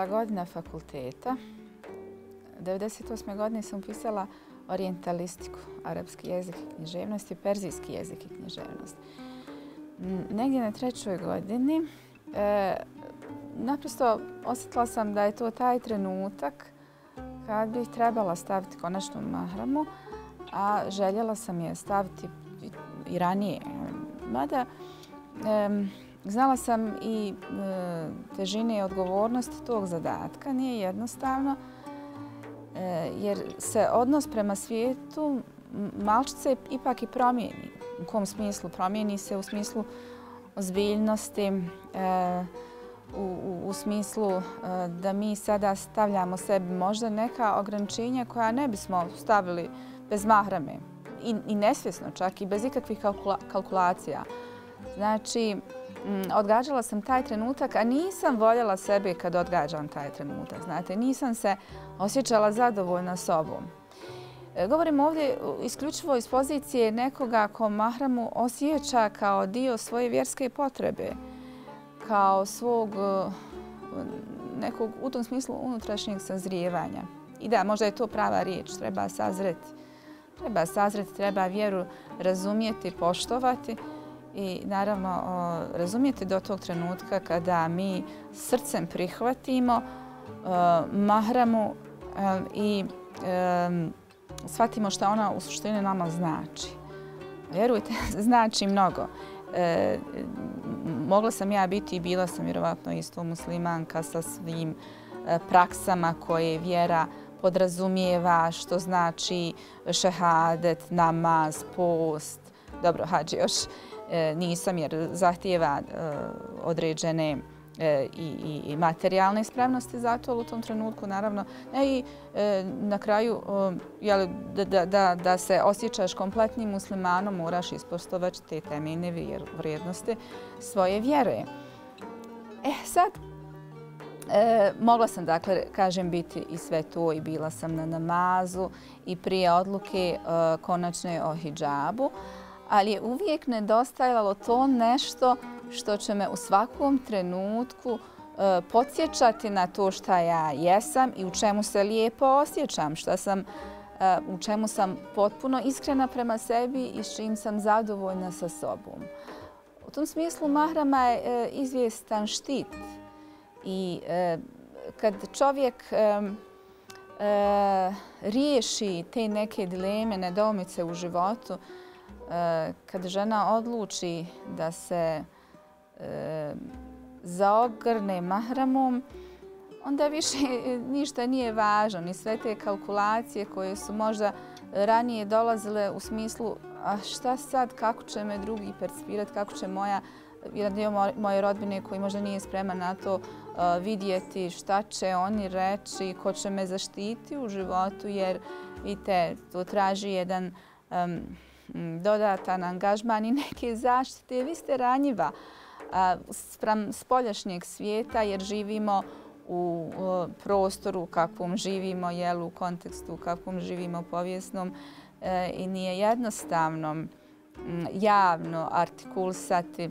Treća godina fakulteta. 1998. godine sam upisala orientalistiku, arapski jezik i književnost i perzijski jezik i književnost. Negdje na trećoj godini e, naprosto osjetila sam da je to taj trenutak kad bih trebala staviti konačnu mahramu, a željela sam je staviti i ranije. Mada, e, znala sam i e, težine i odgovornost tog zadatka. Nije jednostavno, e, jer se odnos prema svijetu malčice ipak i promijeni. U kom smislu? Promijeni se u smislu ozbiljnosti, e, u, u smislu da mi sada stavljamo sebi možda neka ograničenja koja ne bismo stavili bez mahrame i nesvjesno čak i bez ikakvih kalkulacija. Znači, Mm, odgađala sam taj trenutak, a nisam voljela sebe kad odgađam taj trenutak. Znate, nisam se osjećala zadovoljna sobom. E, govorim ovdje isključivo iz pozicije nekoga ko mahramu osjeća kao dio svoje vjerske potrebe, kao svog e, nekog u tom smislu unutrašnjeg sazrijevanja. I da, možda je to prava riječ, treba sazreti. Treba sazreti, treba vjeru razumijeti, poštovati i naravno razumijete do tog trenutka kada mi srcem prihvatimo mahramu e, i e, shvatimo što ona u suštini nama znači. Vjerujte, znači mnogo. E, mogla sam ja biti i bila sam vjerovatno isto muslimanka sa svim e, praksama koje vjera podrazumijeva, što znači šehadet, namaz, post. Dobro, hađi još E, nisam jer zahtijeva e, određene e, i, i materijalne spremnosti za to u tom trenutku, naravno. I na kraju, da se osjećaš kompletnim muslimanom, moraš ispostovati te temeljne vrijednosti svoje vjere. E, sad, E, mogla sam, dakle, kažem, biti i sve to i bila sam na namazu i prije odluke e, konačne o hijabu, ali je uvijek nedostajalo to nešto što će me u svakom trenutku e, podsjećati na to šta ja jesam i u čemu se lijepo osjećam, šta sam, e, u čemu sam potpuno iskrena prema sebi i s čim sam zadovoljna sa sobom. U tom smislu mahrama je e, izvjestan štit i e, kad čovjek e, e, riješi te neke dileme, nedomice u životu, E, kad žena odluči da se e, zaogrne mahramom, onda više ništa nije važno. Ni sve te kalkulacije koje su možda ranije dolazile u smislu a šta sad, kako će me drugi percipirati, kako će moja, jedan dio moje rodbine koji možda nije spreman na to e, vidjeti šta će oni reći, ko će me zaštiti u životu, jer vidite, to traži jedan Mm, dodatan angažman i neke zaštite. Vi ste ranjiva sprem spoljašnjeg svijeta jer živimo u prostoru kakvom živimo, jel, u kontekstu kakvom živimo povijesnom e, i nije jednostavno mm, javno artikulisati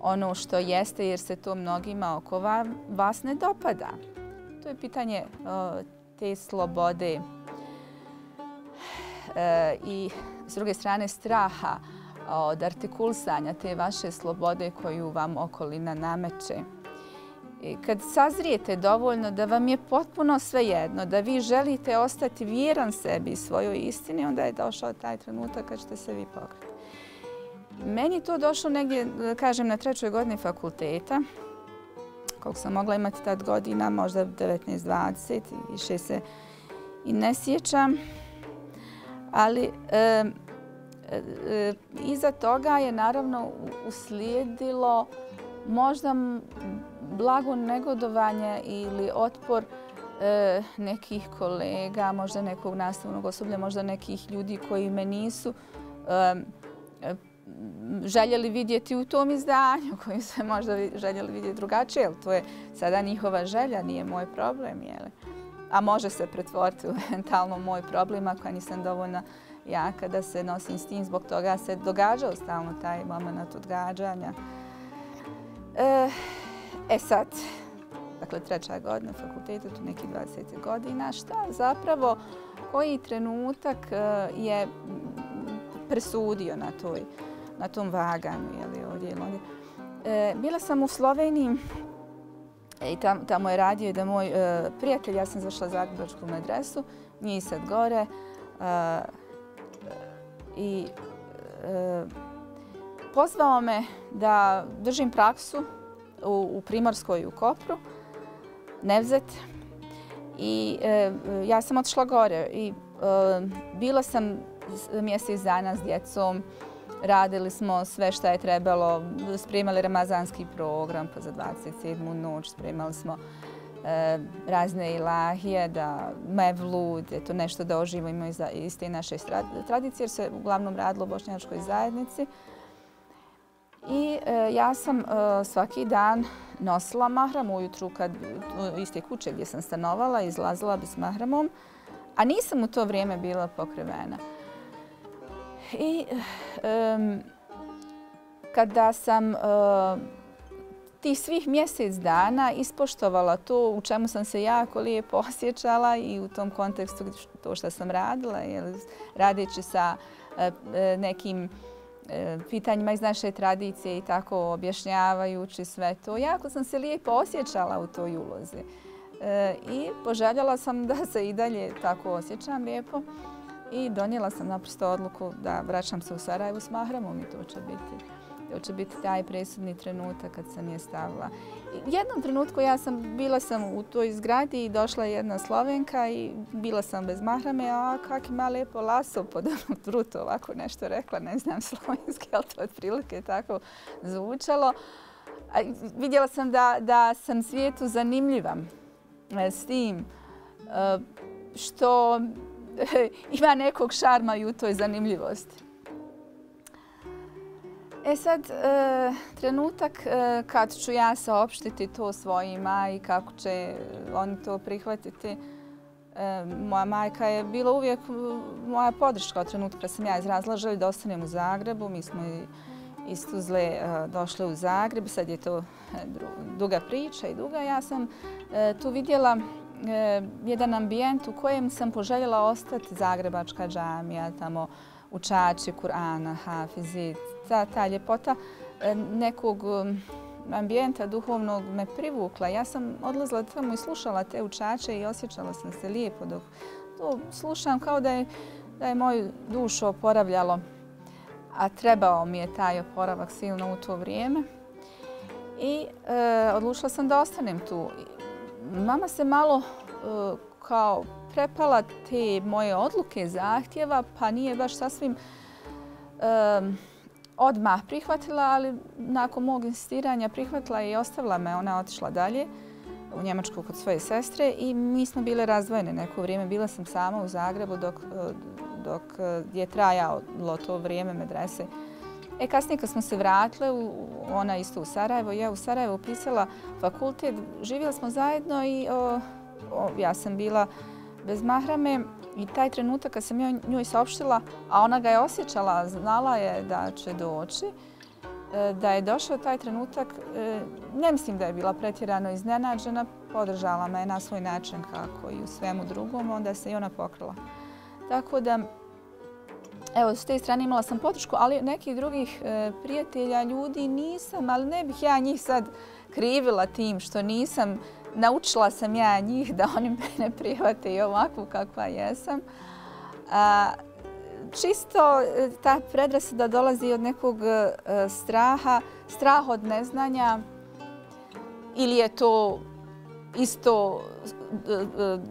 ono što jeste jer se to mnogima oko vas ne dopada. To je pitanje te slobode E, i s druge strane straha od artikulsanja te vaše slobode koju vam okolina nameće. Kad sazrijete dovoljno da vam je potpuno svejedno, da vi želite ostati vjeran sebi i svojoj istini, onda je došao taj trenutak kad ćete se vi pokriti. Meni to došlo negdje, kažem, na trećoj godini fakulteta, koliko sam mogla imati tad godina, možda 19-20, više se i ne sjećam ali e, e, iza toga je naravno uslijedilo možda blago negodovanje ili otpor e, nekih kolega, možda nekog nastavnog osoblja, možda nekih ljudi koji me nisu e, željeli vidjeti u tom izdanju, koji se možda željeli vidjeti drugačije, jer to je sada njihova želja, nije moj problem. Jeli? A može se pretvoriti u mentalno moj problem ako nisam dovoljno jaka da se nosim s tim. Zbog toga se događao stalno taj moment odgađanja. E, e sad, dakle treća godina fakulteta, tu neki 20 godina, šta zapravo, koji trenutak e, je presudio na, toj, na tom vaganju, je li ovdje ili ovdje. E, bila sam u Sloveniji i tam, tamo je radio da moj e, prijatelj, ja sam zašla za Zagrebačku medresu, njih sad gore e, i e, pozvao me da držim praksu u, u Primorskoj i u Kopru, Nevzet. I e, ja sam otišla gore i e, bila sam mjesec dana s djecom. Radili smo sve što je trebalo. Spremali ramazanski program pa za 27. noć. Spremali smo e, razne ilahije, da mevlud, eto nešto da oživimo iz, iz te naše tradicije, jer se uglavnom radilo u bošnjačkoj zajednici. I e, ja sam e, svaki dan nosila mahram ujutru kad iz te kuće gdje sam stanovala, izlazila bi s mahramom, a nisam u to vrijeme bila pokrivena. I um, kada sam e, uh, ti svih mjesec dana ispoštovala to u čemu sam se jako lijepo osjećala i u tom kontekstu to što sam radila, jel, radeći sa uh, nekim pitanjima iz naše tradicije i tako objašnjavajući sve to. Jako sam se lijepo osjećala u toj ulozi. E, I poželjala sam da se i dalje tako osjećam lijepo. I donijela sam naprosto odluku da vraćam se u Sarajevu s mahramom i to će biti to će biti taj presudni trenutak kad sam je stavila. U jednom trenutku ja sam, bila sam u toj zgradi i došla jedna Slovenka i bila sam bez mahrame, a kak ima lepo laso pod truto, ovako nešto rekla, ne znam slovenski, ali to otprilike tako zvučalo. A, vidjela sam da, da sam svijetu zanimljiva e, s tim e, što ima nekog šarma i u toj zanimljivosti. E sad, e, trenutak e, kad ću ja saopštiti to svojima i kako će oni to prihvatiti, e, moja majka je bila uvijek moja podrška od trenutka kad sam ja izrazila želju da ostanem u Zagrebu. Mi smo iz Tuzle e, došli u Zagreb, sad je to e, duga priča i duga. Ja sam e, tu vidjela E, jedan ambijent u kojem sam poželjela ostati Zagrebačka džamija, tamo učači Kur'ana, Hafizi, ta, ta ljepota e, nekog um, ambijenta duhovnog me privukla. Ja sam odlazila tamo i slušala te učače i osjećala sam se lijepo dok to slušam kao da je, da je moju dušu oporavljalo. A trebao mi je taj oporavak silno u to vrijeme. I e, odlučila sam da ostanem tu. Mama se malo e, kao prepala te moje odluke zahtjeva, pa nije baš sasvim e, odmah prihvatila, ali nakon mog insistiranja prihvatila i ostavila me. Ona otišla dalje u Njemačku kod svoje sestre i mi smo bile razdvojene neko vrijeme. Bila sam sama u Zagrebu dok, e, dok e, je trajalo to vrijeme medrese. E, kasnije kad smo se vratile, ona isto u Sarajevo, ja u Sarajevo upisala fakultet, živjeli smo zajedno i o, o, ja sam bila bez mahrame I taj trenutak kad sam ja njoj saopštila, a ona ga je osjećala, znala je da će doći, e, da je došao taj trenutak, e, ne mislim da je bila pretjerano iznenađena, podržala me na svoj način kako i u svemu drugom, onda se i ona pokrila. Tako da, evo, s te strane imala sam podršku, ali nekih drugih e, prijatelja, ljudi nisam, ali ne bih ja njih sad krivila tim što nisam naučila sam ja njih da oni mene prihvate i ovakvu kakva jesam. A, čisto e, ta predrasuda dolazi od nekog e, straha, strah od neznanja ili je to isto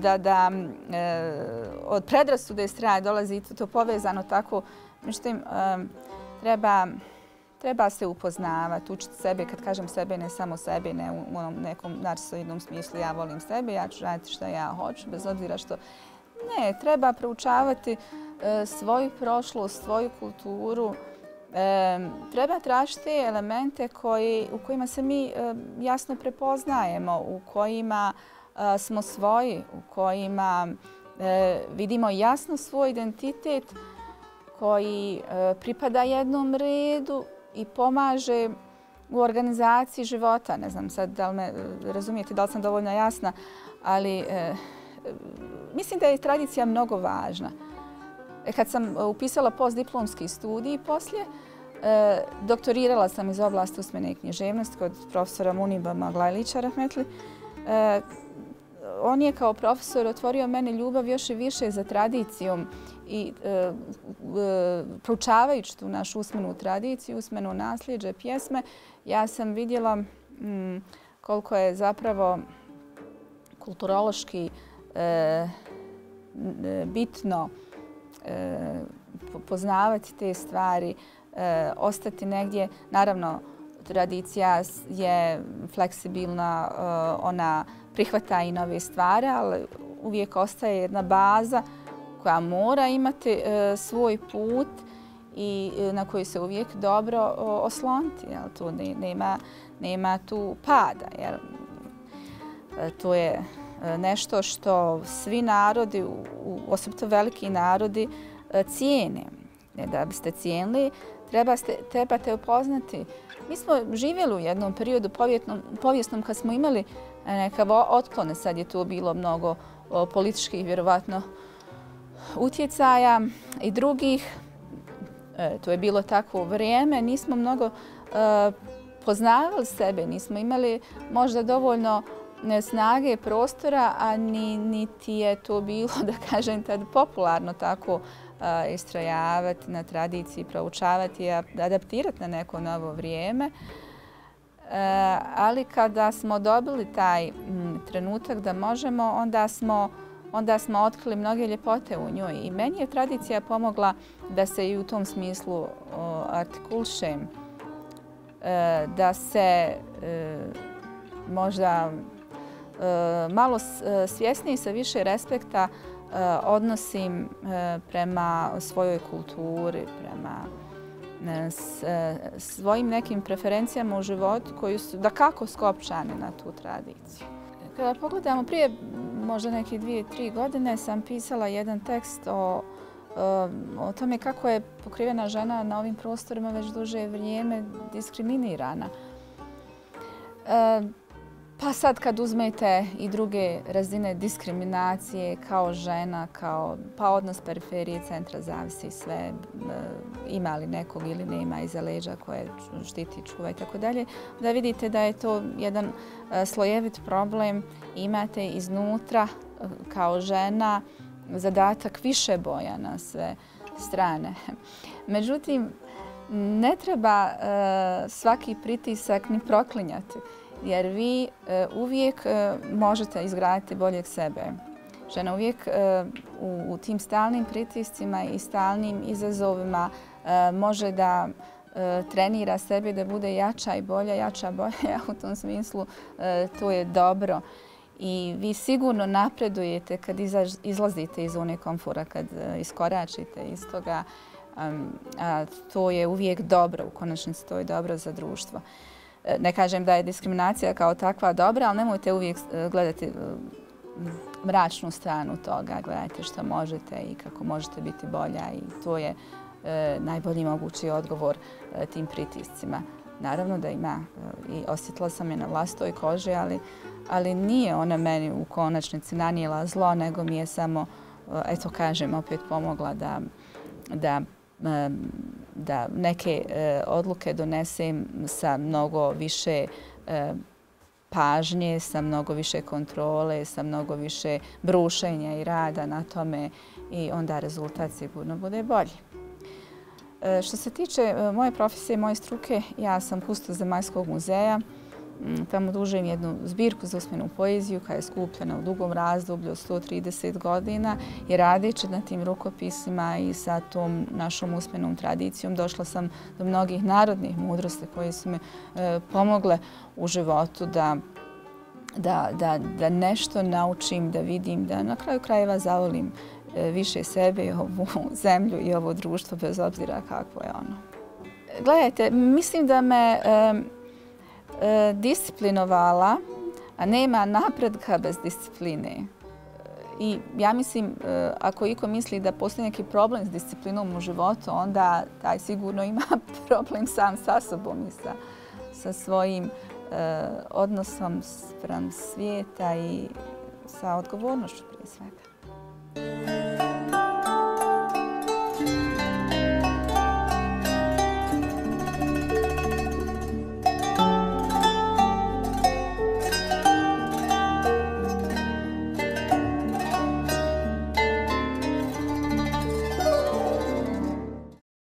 da, da e, od predrasude strah dolazi i to povezano tako. Međutim, e, treba treba se upoznavati, učiti sebe. Kad kažem sebe, ne samo sebe, ne u onom nekom narcisoidnom smislu ja volim sebe, ja ću raditi što ja hoću, bez obzira što... Ne, treba proučavati e, svoju prošlost, svoju kulturu. E, treba tražiti elemente koji, u kojima se mi e, jasno prepoznajemo, u kojima e, smo svoji, u kojima e, vidimo jasno svoj identitet koji e, pripada jednom redu i pomaže u organizaciji života. Ne znam sad da li me e, razumijete, da li sam dovoljno jasna, ali mislim da je tradicija mnogo važna. E, kad sam e, upisala postdiplomski studij poslije, e, doktorirala sam iz oblasti usmene književnosti kod profesora Muniba Maglajlića Rahmetli. On je kao profesor otvorio mene ljubav još i više za tradicijom i proučavajući tu našu usmenu tradiciju, usmenu nasljeđe, pjesme, ja sam vidjela mm, koliko je zapravo kulturološki bitno E, poznavati te stvari, e, ostati negdje. Naravno, tradicija je fleksibilna, e, ona prihvata i nove stvari, ali uvijek ostaje jedna baza koja mora imati svoj put i na koji se uvijek dobro osloniti. Tu nema, nema tu pada. Jer, to je nešto što svi narodi, osobito veliki narodi, e, cijene. E, da biste cijenili, trebate upoznati. Mi smo živjeli u jednom periodu povijesnom kad smo imali e, neka otklone. Sad je tu bilo mnogo političkih, vjerovatno, utjecaja i drugih. E, to je bilo takvo vrijeme. Nismo mnogo e, poznavali sebe, nismo imali možda dovoljno snage, prostora, a niti je to bilo, da kažem, tad popularno tako istrajavati na tradiciji, proučavati i adaptirati na neko novo vrijeme. E, ali kada smo dobili taj trenutak da možemo, onda smo onda smo otkrili mnoge ljepote u njoj. I meni je tradicija pomogla da se i u tom smislu artikulšem, e, da se e, možda Eh, malo eh, svjesniji sa više respekta eh, odnosim prema svojoj kulturi, prema s svojim nekim preferencijama u životu koji su da kako skopčane na tu tradiciju. Kada pogledamo prije možda neke dvije, tri godine sam pisala jedan tekst o, o tome kako je pokrivena žena na ovim prostorima već duže vrijeme diskriminirana. Pa sad kad uzmete i druge razine diskriminacije kao žena, kao, pa odnos periferije centra zavisi sve, e, ima li nekog ili nema iza leđa koje štiti, čuva i tako dalje, da vidite da je to jedan e, slojevit problem. Imate iznutra e, kao žena zadatak više boja na sve strane. Međutim, ne treba svaki pritisak ni proklinjati jer vi e, uvijek e, možete izgraditi boljeg sebe. Žena uvijek e, u tim stalnim pritiscima i stalnim izazovima može da trenira sebe da bude jača i bolja, jača bolja. U tom smislu to je dobro. I vi sigurno napredujete kad izlazite iz one komfora, kad iskoračite iz toga. To je uvijek dobro, u konačnici to je dobro za društvo. E, ne kažem da je diskriminacija kao takva dobra, ali nemojte uvijek e, gledati e, mračnu stranu toga. Gledajte što možete i kako možete biti bolja i to je e, najbolji mogući odgovor tim pritiscima. Naravno da ima i osjetila sam je na vlastoj koži, ali, ali nije ona meni u konačnici nanijela zlo, nego mi je samo, eto kažem, opet pomogla da, da da neke e, odluke donesem sa mnogo više e, pažnje, sa mnogo više kontrole, sa mnogo više brušenja i rada na tome i onda rezultat sigurno bude bolji. E, što se tiče moje profesije i moje struke, ja sam pusto Zemaljskog muzeja. Mm, tamo dužem jednu zbirku za usmenu poeziju koja je skupljena u dugom razdoblju od 130 godina i radeći na tim rukopisima i sa tom našom usmenom tradicijom došla sam do mnogih narodnih mudrosti koje su me e, pomogle u životu da da, da, da nešto naučim, da vidim, da na kraju krajeva zavolim e, više sebe i ovu zemlju i ovo društvo bez obzira kakvo je ono. Gledajte, mislim da me E, disciplinovala, a nema napredka bez discipline. E, I ja mislim, e, ako iko misli da postoji neki problem s disciplinom u životu, onda taj sigurno ima problem sam sa sobom i sa sa svojim e, odnosom sprem svijeta i sa odgovornošću prije svega.